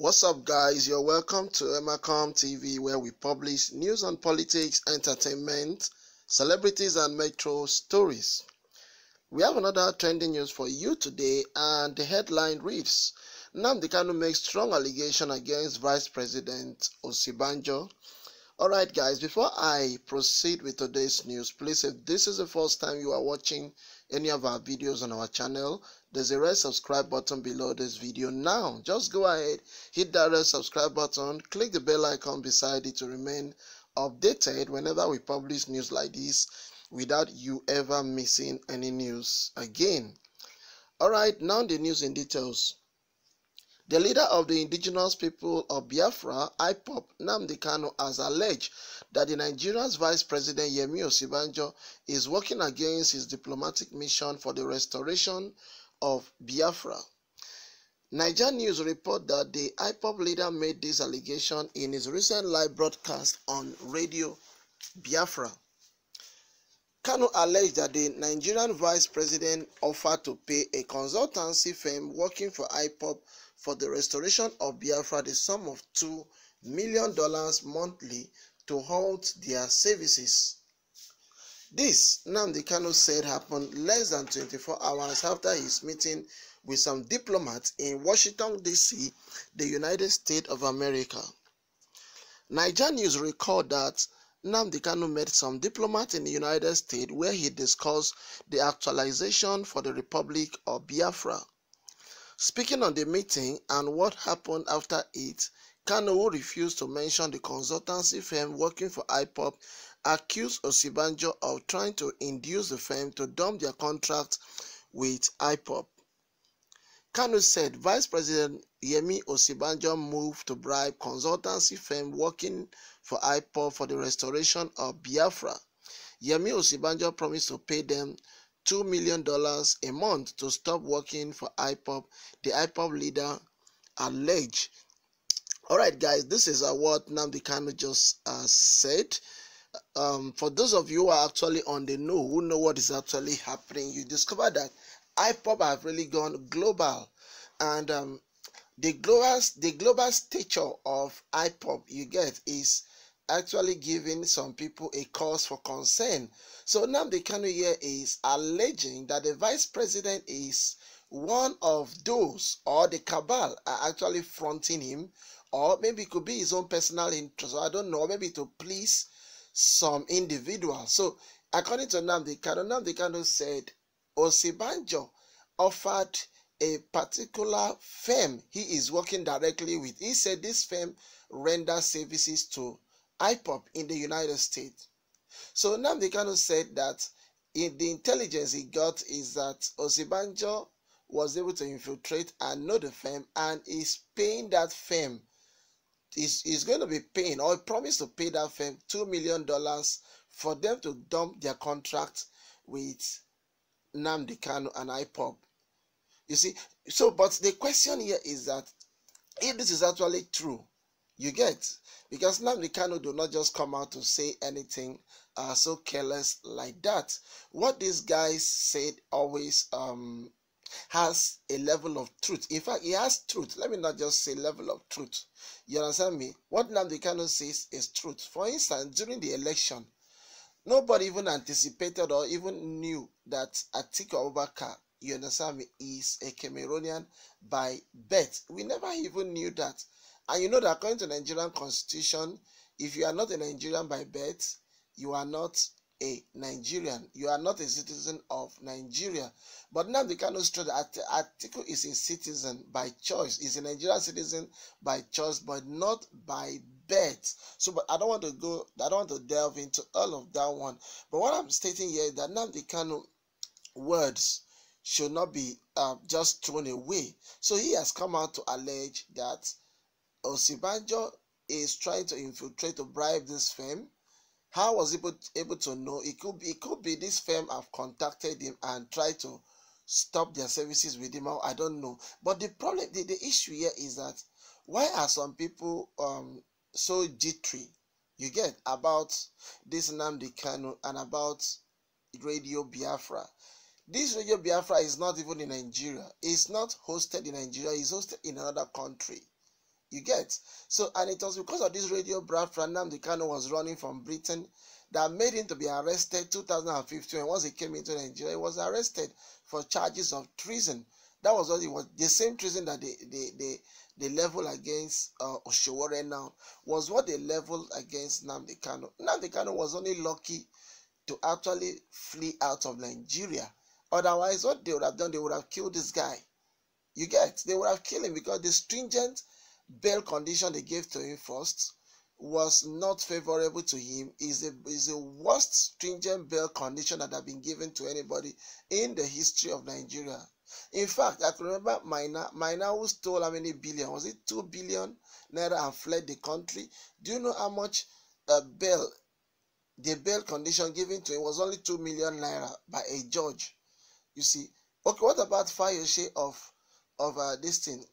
What's up, guys? You're welcome to Emmacom TV, where we publish news on politics, entertainment, celebrities, and metro stories. We have another trending news for you today, and the headline reads Nnamdi Kanu makes strong allegation against Vice President Osinbajo. Alright, guys, before I proceed with today's news, please, if this is the first time you are watching any of our videos on our channel, there's a red subscribe button below this video now. Just go ahead, hit that red subscribe button, click the bell icon beside it to remain updated whenever we publish news like this without you ever missing any news again. Alright, now the news in details. The leader of the indigenous people of Biafra, IPOB, Nnamdi Kanu, has alleged that the Nigeria's Vice President Yemi Osinbajo is working against his diplomatic mission for the restoration of Biafra. Naija News report that the IPOB leader made this allegation in his recent live broadcast on Radio Biafra. Kanu alleged that the Nigerian vice president offered to pay a consultancy firm working for IPOB for the restoration of Biafra the sum of $2 million monthly to halt their services. This, Nnamdi Kanu said, happened less than 24 hours after his meeting with some diplomats in Washington, D.C., the United States of America. Naija News recalled that Nnamdi Kanu met some diplomats in the United States where he discussed the actualization for the Republic of Biafra. Speaking on the meeting and what happened after it, Kanu, refused to mention the consultancy firm working for IPOP, accused Osibanjo of trying to induce the firm to dump their contract with IPOP. Kanu said Vice President Yemi Osibanjo moved to bribe consultancy firm working for IPOP for the restoration of Biafra. Yemi Osibanjo promised to pay them $2 million a month to stop working for IPOB, the IPOB leader alleged. Alright, guys, this is uh, what Nnamdi Kanu just uh, said. Um, for those of you who are actually on the know, who know what is actually happening, you discover that IPOB have really gone global. And um, the global, the global stature of IPOB you get is actually giving some people a cause for concern. So Nnamdi Kanu here is alleging that the vice president is one of those or the cabal are actually fronting him or maybe it could be his own personal interest. I don't know maybe to please some individual. So according to Nnamdi Kanu Nnamdi Kanu said Osinbajo offered a particular firm he is working directly with. He said this firm renders services to IPOB in the United States so Nnamdi Kanu said that in the intelligence he got is that Osinbajo was able to infiltrate and know the firm and is paying that firm is, is going to be paying or promised to pay that firm two million dollars for them to dump their contract with Nnamdi Kanu and IPOB. You see, so but the question here is that if this is actually true, you get because Nnamdi Kanu do not just come out to say anything uh, so careless like that. What these guys said always um, has a level of truth. In fact, he has truth. Let me not just say level of truth. You understand me? What Nnamdi Kanu says is truth. For instance, during the election, nobody even anticipated or even knew that Atiku Abubakar, you understand me, is a Cameroonian by birth. We never even knew that. And you know that according to Nigerian constitution, if you are not a Nigerian by birth, you are not a Nigerian. You are not a citizen of Nigeria. But now they cannot stress that Atiku is a citizen by choice. He's a Nigerian citizen by choice, but not by birth. So, but I don't want to go. I don't want to delve into all of that one. But what I'm stating here is that Nnamdi Kanu words should not be uh, just thrown away. So he has come out to allege that Osinbajo is trying to infiltrate to bribe this firm. How was he able, to know? It could be it could be this firm have contacted him and tried to stop their services with him. I don't know. But the problem, the, the issue here is that why are some people um so jittery? You get about this Nnamdi Kanu and about Radio Biafra. This Radio Biafra is not even in Nigeria. It's not hosted in Nigeria. It's hosted in another country. You get so, and it was because of this radio broadcast Nnamdi Kanu was running from Britain that made him to be arrested 2015. And once he came into Nigeria, he was arrested for charges of treason. That was what it was. The same treason that they they they, they level against uh, Oshowore now was what they leveled against Nnamdi Kanu. Nnamdi Kanu was only lucky to actually flee out of Nigeria. Otherwise, what they would have done, they would have killed this guy. You get? They would have killed him because the stringent bail condition they gave to him first was not favorable to him is the is the worst stringent bail condition that have been given to anybody in the history of Nigeria. In fact, I can remember Maina, Maina who stole how many billion? Was it two billion naira and fled the country? Do you know how much uh, bail the bail condition given to him was only two million naira by a judge? You see, okay, what about Fayose of of uh, this thing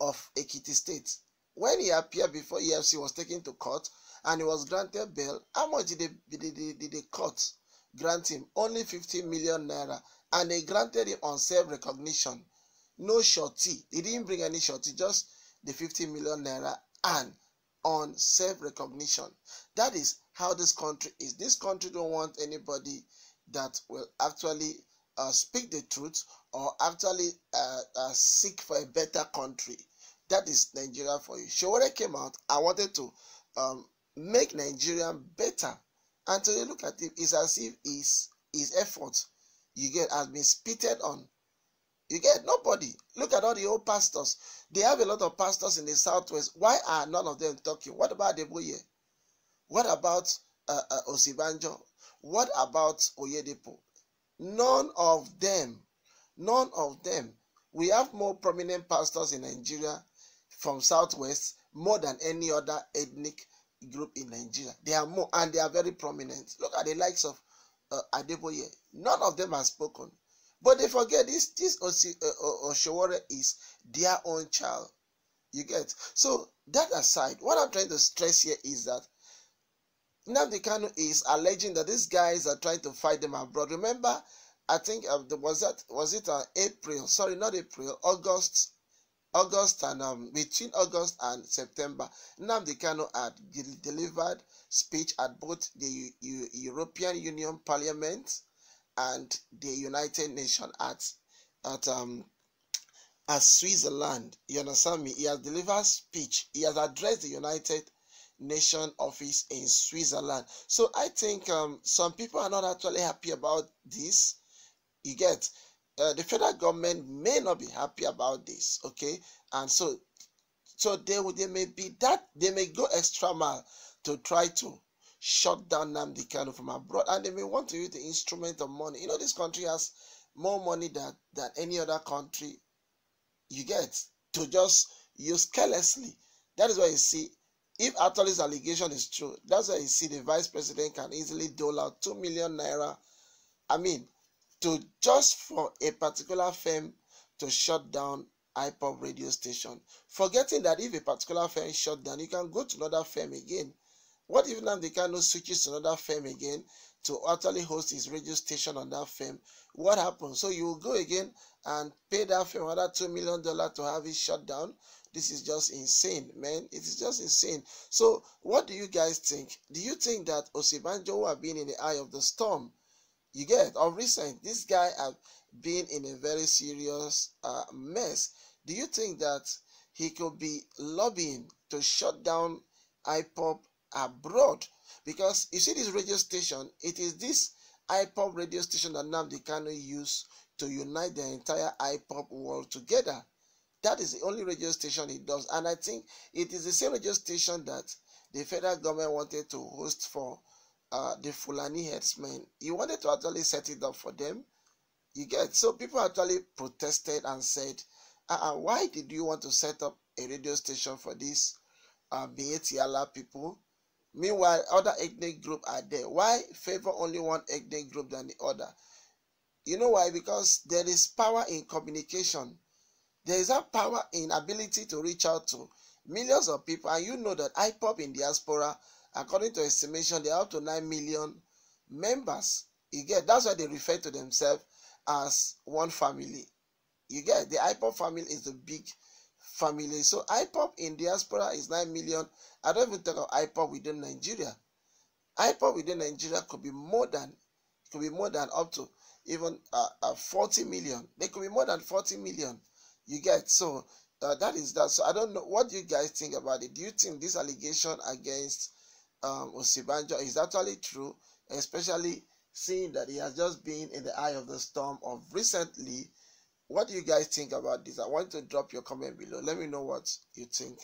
of Ekiti State? When he appeared before EFC was taken to court and he was granted bail, how much did the did, did, did the court grant him? Only 50 million naira, and they granted him on self recognition. No shorty. He didn't bring any shorty, just the 50 million naira and on self recognition. That is how this country is. This country don't want anybody that will actually uh, speak the truth or actually uh, uh, seek for a better country. That is Nigeria for you. Showore came out. I wanted to um, make Nigeria better. And today, look at it. It's as if his, his effort you get has been spitted on. You get nobody. Look at all the old pastors. They have a lot of pastors in the southwest. Why are none of them talking? What about Deboye? What about uh, uh, Osinbajo? What about Oyedepo? None of them. None of them. We have more prominent pastors in Nigeria from southwest more than any other ethnic group in Nigeria. They are more and they are very prominent. Look at the likes of uh, Adeboye. None of them have spoken. But they forget this this Osi, uh, Oshowore is their own child. You get so that aside, what I'm trying to stress here is that Nnamdi Kanu is alleging that these guys are trying to fight them abroad. Remember, I think uh, was that was it uh, April? Sorry, not April, August August and um, between August and September, Nnamdi Kanu had delivered speech at both the U European Union Parliament and the United Nations at at um at Switzerland. You understand me? He has delivered speech. He has addressed the United Nation office in Switzerland. So I think um, some people are not actually happy about this. You get uh, the federal government may not be happy about this okay and so so they they may be that they may go extra mile to try to shut down Nnamdi Kanu from abroad and they may want to use the instrument of money you know this country has more money than than any other country you get to just use carelessly that is why you see if Atoli's allegation is true that's why you see the vice president can easily dole out 2 million naira i mean to just for a particular firm to shut down IPOP radio station, forgetting that if a particular firm shut down, you can go to another firm again. What if Nnamdi Kanu switches to another firm again to actually host his radio station on that firm? What happens? So you will go again and pay that firm another two million dollar to have it shut down. This is just insane, man. It is just insane. So what do you guys think? Do you think that Osinbajo have been in the eye of the storm? You get of recent, this guy have been in a very serious uh, mess. Do you think that he could be lobbying to shut down IPOB abroad? Because you see, this radio station, it is this IPOB radio station that Nnamdi Kanu use to unite the entire IPOB world together. That is the only radio station it does, and I think it is the same radio station that the federal government wanted to host for uh, the Fulani headsmen. He wanted to actually set it up for them. You get so people actually protested and said, uh, uh, "Why did you want to set up a radio station for these uh, people?" Meanwhile, other ethnic group are there. Why favor only one ethnic group than the other? You know why? Because there is power in communication. There is a power in ability to reach out to millions of people, and you know that IPOB in diaspora according to estimation, they are up to 9 million members. You get that's why they refer to themselves as one family. You get the IPOB family is the big family. So IPOB in diaspora is 9 million. I don't even talk of IPOB within Nigeria. IPOB within Nigeria could be more than could be more than up to even uh, uh, 40 million. They could be more than 40 million. You get so uh, that is that. So I don't know what you guys think about it. Do you think this allegation against um, Osinbajo is actually true, especially seeing that he has just been in the eye of the storm of recently? What do you guys think about this? I want to drop your comment below. Let me know what you think.